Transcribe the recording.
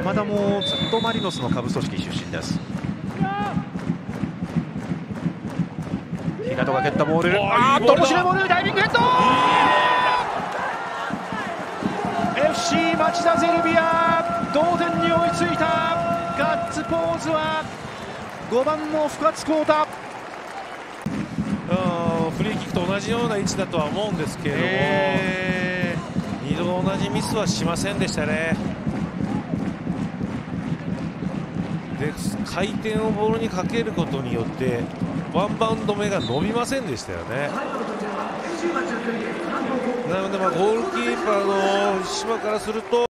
山田もずっとマリノスの下部組織出身です。日向が蹴ったボール。あーっと面白いボールダイビングヘッド! FC 町田ゼルビア同点に追いついた。ガッツポーズは5番の深津浩太。フリーキックと同じような位置だとは思うんですけれども、えー、2度同じミスはしませんでしたねで回転をボールにかけることによってワンバウンド目が伸びませんでしたよね。なのでまゴールキーパーの島からすると